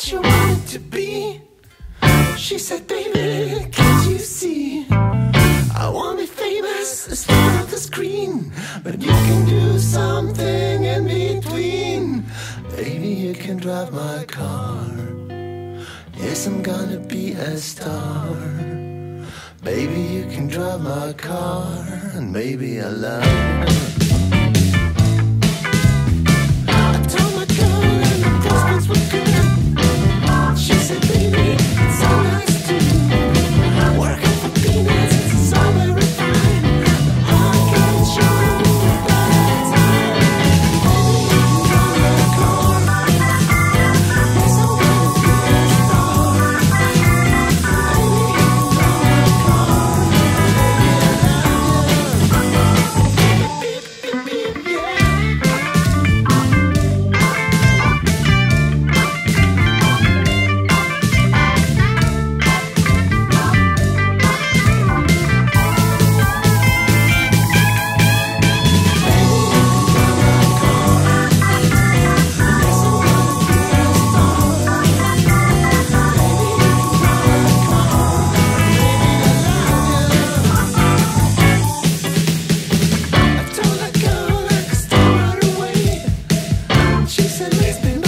what you wanted to be. She said, baby, can't you see? I wanna be famous, star of the screen. But you can do something in between. Baby, you can drive my car. Yes, I'm gonna be a star. Baby, you can drive my car, and maybe I love you. I